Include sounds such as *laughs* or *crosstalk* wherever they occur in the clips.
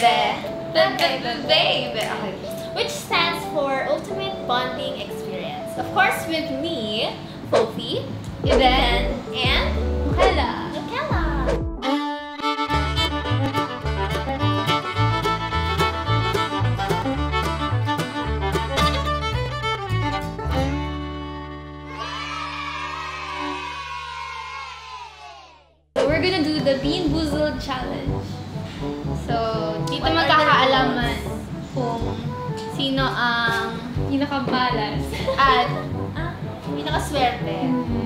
Baby. Which stands for Ultimate Bonding Experience. Of course, with me, Fofi, Yvonne, and Kala. Michaela. So, we're gonna do the Bean Boozled Challenge. So, dito magkakaalaman kung sino ang pinakabalas. At *laughs* pinakaswerte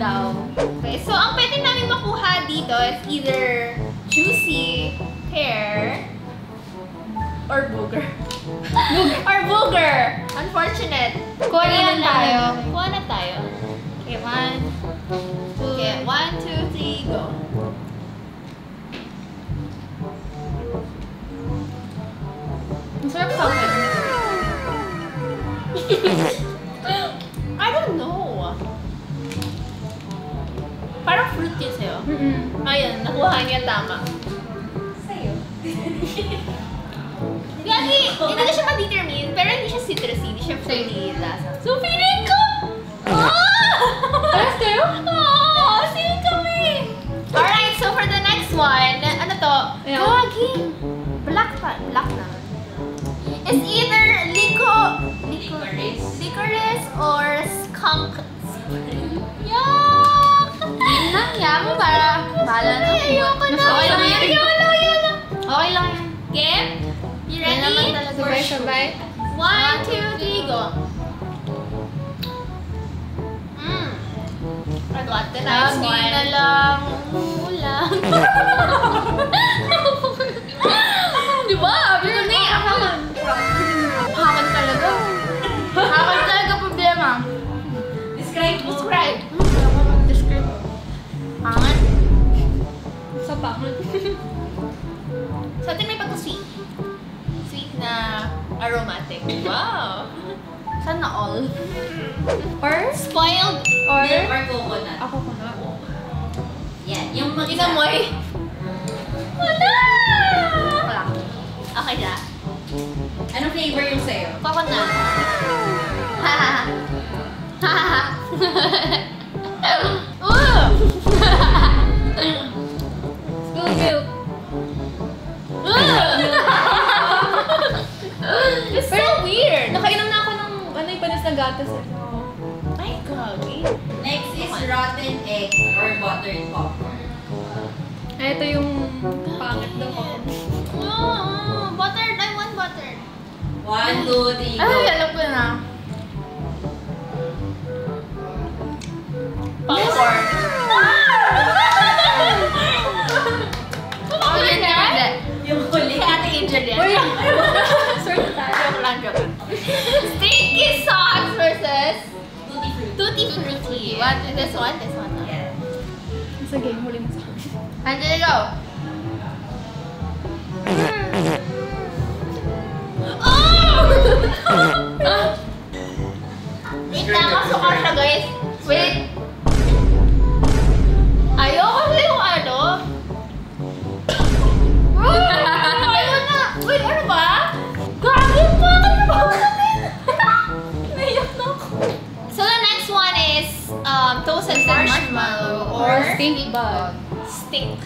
daw. Okay, so ang pwede namin makuha dito is either juicy pear or booger. *laughs* or booger. Unfortunate. Kuha na lang tayo. Kuha na tayo. Okay, one, two, Okay, one, two, three, go. Mm-mm. Ayun, nakuha niya tama. Sa'yo. *laughs* Gagi, hindi na siya ma-determine, pero hindi siya citrusy, hindi siya fruity lasa. So, feeling ko! Ah! Parehas kayo? Oo, same kami! Alright, so for the next one, ano to? Ayan. Gagi! Black pa, black na. It's either lico, lico, Licorice. licorice or skunk. Mo para bahala na. Ay, ayoko na. Okay lang yan. Ayoko na, ayoko na. Okay lang yan. Game? You ready? Sabay, sabay. One, two, three, go. Mm. I got the Lagi one. na lang aromatic. Wow. *laughs* Sana all. Or? Spoiled. Or? Milk or coconut. Ako ko na. Yan. Yung mag Inamoy. Wala! Wala. Okay na. Anong flavor yung sa'yo? Coconut. Hahaha. *laughs* Hahaha. Ooh! *laughs* School gatas eh. Ay, gagi. Next is rotten egg or buttered popcorn. Ay, ito yung pangit daw ako. Oh, buttered. I want buttered. One, two, three, go. Ay, alam frutti. Tutti Frutti. What? This one? This one. no? Yeah. Sige, huli mo sa akin. Angela, um, toasted marshmallow or stink bug. stink.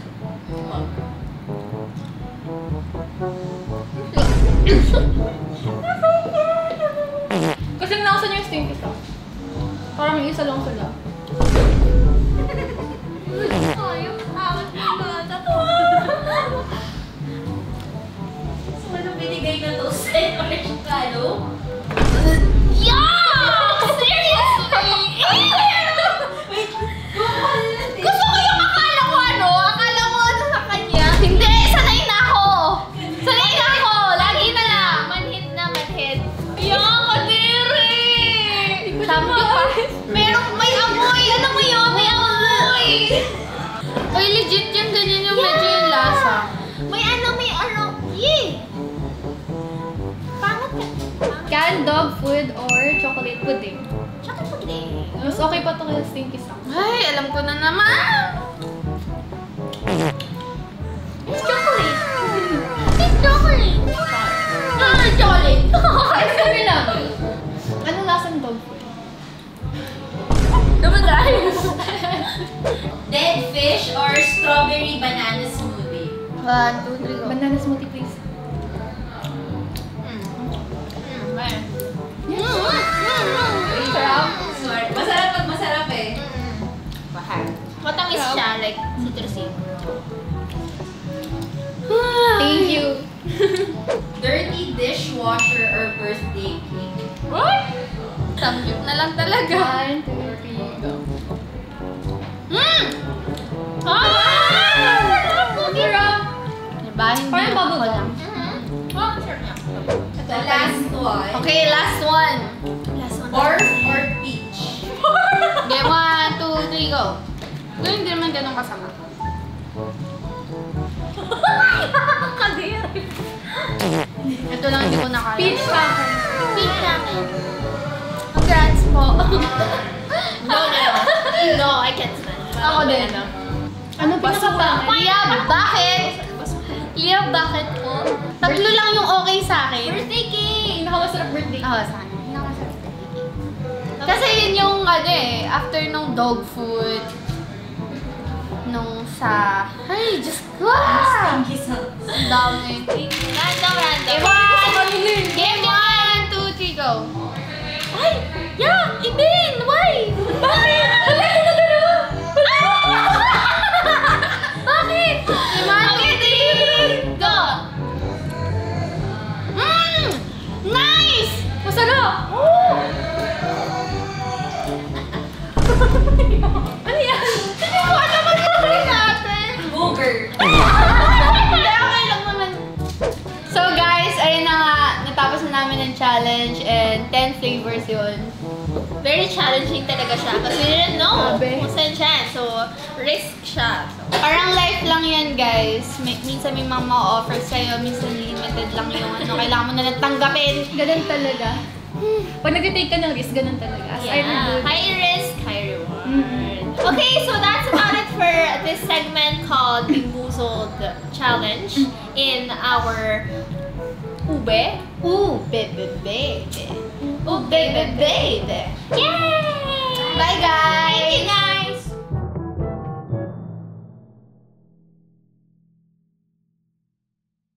*laughs* Kasi nakasan yung stink isa. Parang isa lang sila. One, dog food or chocolate pudding? Chocolate pudding. Mas okay pa to kaya stinky socks. Ay, alam ko na naman! It's chocolate! It's chocolate! Ah, chocolate! Gusto nyo lang. Ano lasang dog food? Namatay! Dead fish or strawberry banana smoothie? One, two, three, go. Banana smoothie, please. Matamis siya, like citrusy. Thank you. *laughs* Dirty dishwasher or birthday cake? What? Samgyup na lang talaga. One, two, three, go. Mm! Ah! Sarap. Diba? Parang bubble gum. Mhm. Oh, sarap niya. The last one. Okay, last one. Last one. Or Ito hindi naman ganun kasama. Kadiri. *laughs* Ito lang hindi ko nakaya. Peach akin. Peach namin. Congrats po. no, no, no. *laughs* No, I can't stand. Ako din. Ano pinakapangit? Liam, bakit? Liam, bakit po? Tatlo lang yung okay sa akin. Birthday cake! Pinakamasarap birthday Oo, sa akin. Cake. Kasi yun yung ano eh, after nung dog food, nung sa... Ay, Diyos ko! Thank you so Ang dami. Challenge and 10 flavors yun. Very challenging talaga siya kasi we didn't know kung saan siya. So, risk siya. Parang life lang yan guys. May, minsan may mga ma-offer sa'yo, minsan limited lang yung ano, kailangan mo na lang tanggapin. Ganun talaga. Pag nag-take ka ng risk, ganun talaga. As I Yeah. High risk, high reward. Mhm. Okay, so that's about it for this segment called Bimboozled Challenge in our Ube. Ube, baby. Ube, baby. Yay! Bye, guys! Thank you, guys!